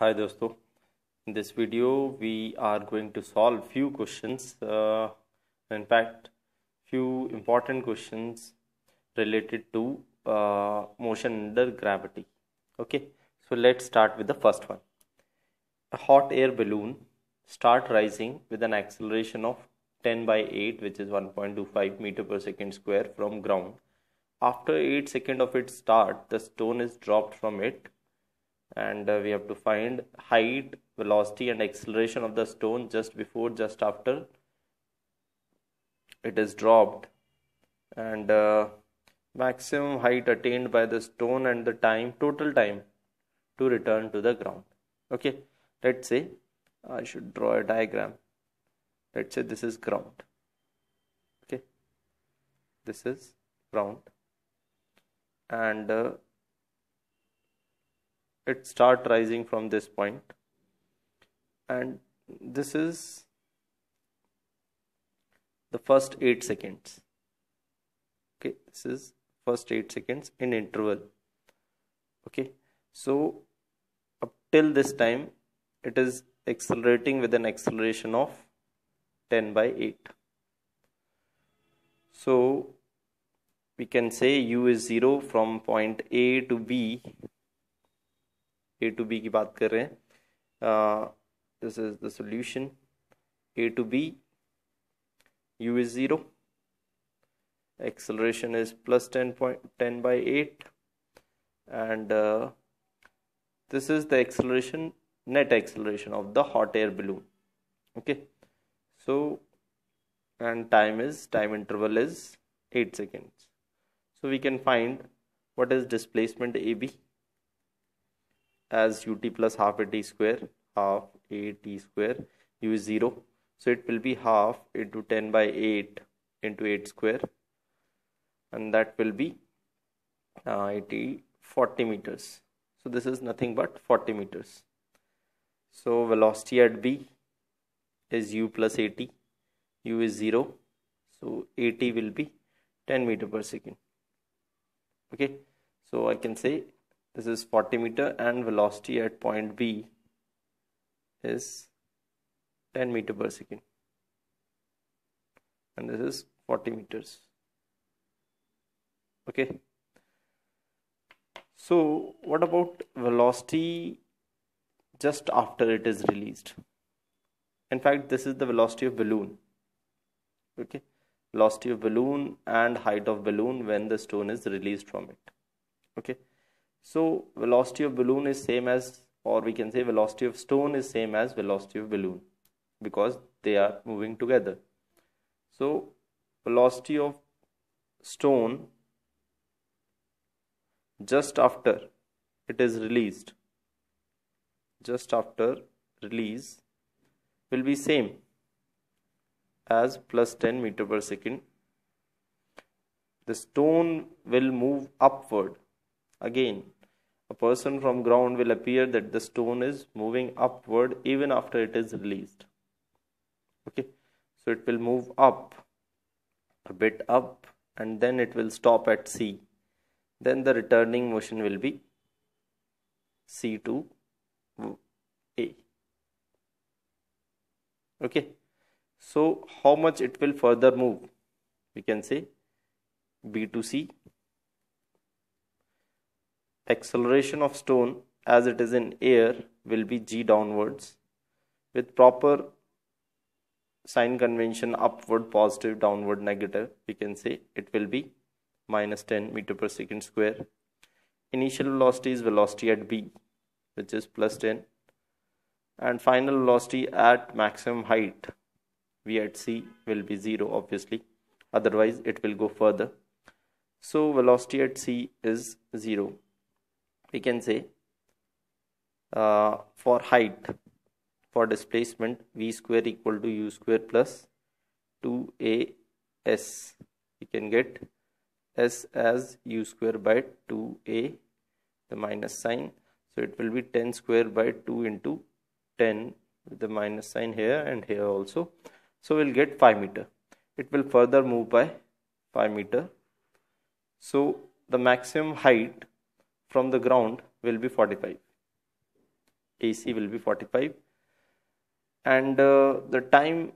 hi dosto in this video we are going to solve few questions uh, in fact few important questions related to uh, motion under gravity. Okay? So let's start with the first one. A hot air balloon start rising with an acceleration of 10 by 8 which is 1.25 meter per second square from ground. After 8 second of its start the stone is dropped from it and uh, we have to find height velocity and acceleration of the stone just before just after it is dropped. And uh, maximum height attained by the stone and the time total time to return to the ground. Okay let's say i should draw a diagram. Let's say this is ground. Okay this is ground. And uh, it start rising from this point. And this is the first 8 seconds. Okay this is first 8 seconds in interval. Okay so up till this time it is accelerating with an acceleration of 10 by 8 so we can say u is 0 from point a to b A to B की बात कर रहे हैं this is the solution A to B u is 0 acceleration is plus 10 point 10 by 8 and uh, this is the acceleration net acceleration of the hot air balloon okay so and time is time interval is 8 seconds so we can find what is displacement AB as ut plus half a t square half a t square u is 0 so it will be half into 10 by 8 into 8 square and that will be uh, 80 40 meters. So this is nothing but 40 meters. So velocity at b is u plus at u is 0 so at will be 10 meter per second. Okay? So i can say this is 40 meter and velocity at point B is 10 meter per second. And this is 40 meters. Okay. So what about velocity just after it is released? In fact this is the velocity of balloon. Okay. Velocity of balloon and height of balloon when the stone is released from it. Okay so velocity of balloon is same as or we can say velocity of stone is same as velocity of balloon because they are moving together. So velocity of stone just after it is released just after release will be same as plus 10 meter per second the stone will move upward Again, a person from ground will appear that the stone is moving upward even after it is released. Okay, so it will move up, a bit up, and then it will stop at C. Then the returning motion will be C to A. Okay, so how much it will further move? We can say B to C acceleration of stone as it is in air will be g downwards with proper sign convention upward positive downward negative. We can say it will be minus 10 meter per second square. Initial velocity is velocity at b which is plus 10 and final velocity at maximum height v at c will be 0 obviously. Otherwise it will go further. So velocity at c is 0 we can say uh, for height for displacement v square equal to u square plus 2as we can get s as u square by 2a the minus sign. So it will be 10 square by 2 into 10 with the minus sign here and here also. So we'll get 5 meter. It will further move by 5 meter. So the maximum height from the ground will be 45 AC will be 45 and uh, the time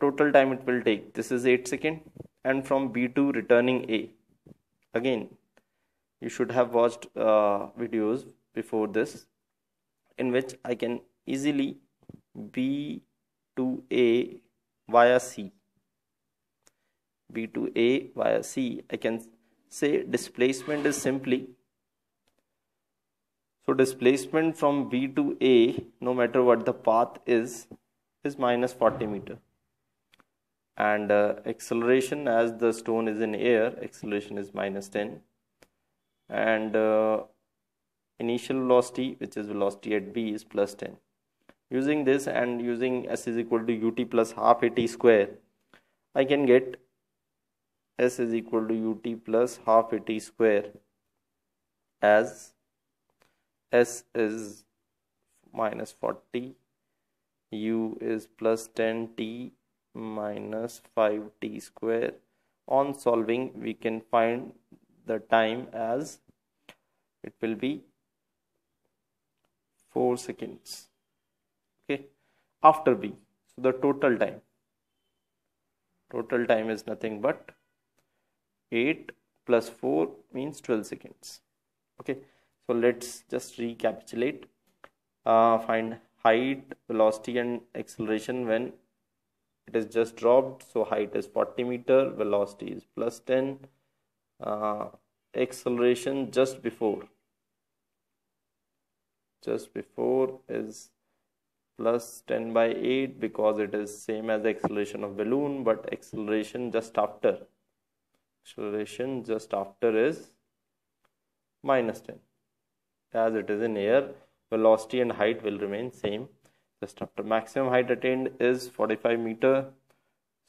total time it will take this is 8 second. And from B2 returning A again you should have watched uh, videos before this in which I can easily B to A via C. B to A via C I can say displacement is simply so displacement from B to A, no matter what the path is, is minus 40 meter. And uh, acceleration as the stone is in air, acceleration is minus 10. And uh, initial velocity, which is velocity at B, is plus 10. Using this and using S is equal to ut plus half at square, I can get S is equal to ut plus half at square as s is minus 40 u is plus 10t minus 5t square. On solving we can find the time as it will be 4 seconds. Okay. After b. So the total time. Total time is nothing but 8 plus 4 means 12 seconds. Okay so let's just recapitulate. Uh, find height velocity and acceleration when it is just dropped. So height is 40 meter velocity is plus 10 uh, acceleration just before just before is plus 10 by 8 because it is same as acceleration of balloon but acceleration just after. Acceleration just after is minus 10 as it is in air velocity and height will remain same. Just after maximum height attained is 45 meter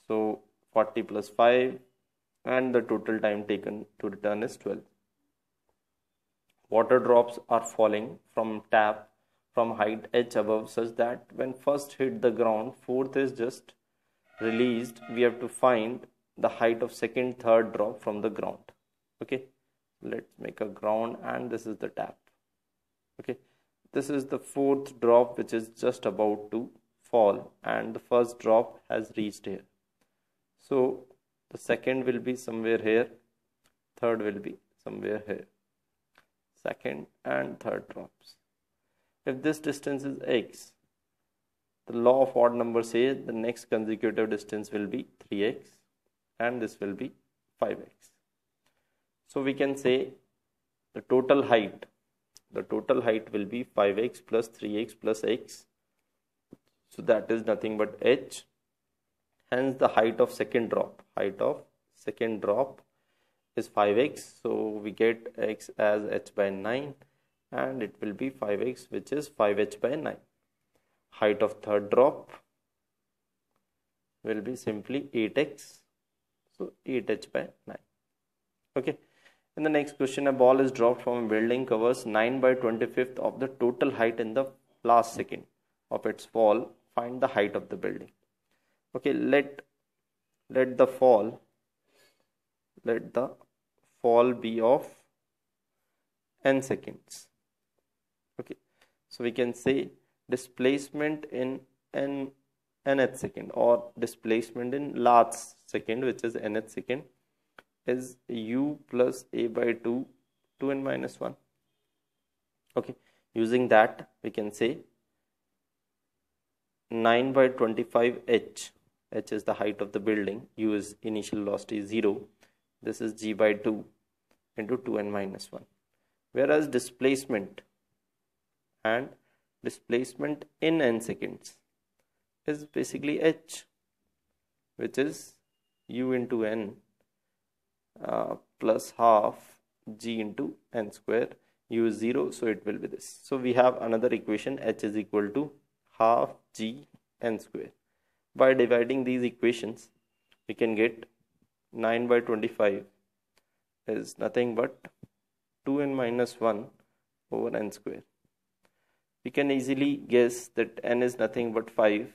so 40 plus 5 and the total time taken to return is 12 water drops are falling from tap from height h above such that when first hit the ground fourth is just released. We have to find the height of second third drop from the ground. Okay? Let's make a ground and this is the tap okay. This is the fourth drop which is just about to fall and the first drop has reached here. So the second will be somewhere here third will be somewhere here. Second and third drops. If this distance is x the law of odd number says the next consecutive distance will be 3x and this will be 5x so we can say the total height the total height will be 5x plus 3x plus x. So that is nothing but h. Hence the height of second drop. Height of second drop is 5x so we get x as h by 9 and it will be 5x which is 5h by 9 height of third drop will be simply 8x so 8h by 9 okay in the next question, a ball is dropped from a building covers 9 by 25th of the total height in the last second of its fall. Find the height of the building. Okay, let let the fall let the fall be of n seconds. Okay, so we can say displacement in n nth second or displacement in last second, which is nth second is u plus a by 2 2n minus 1 okay using that we can say 9 by 25 h h is the height of the building u is initial velocity 0 this is g by 2 into 2n minus 1 whereas displacement and displacement in n seconds is basically h which is u into n uh, plus half g into n square u is 0 so it will be this. So we have another equation h is equal to half g n square. By dividing these equations we can get 9 by 25 is nothing but 2n minus 1 over n square. We can easily guess that n is nothing but 5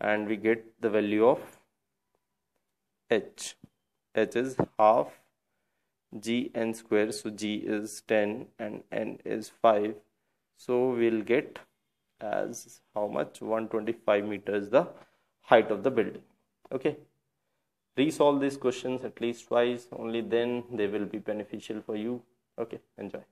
and we get the value of h h is half g n square so g is 10 and n is 5 so we'll get as how much? 125 meters the height of the building. Okay. Resolve these questions at least twice. Only then they will be beneficial for you. Okay enjoy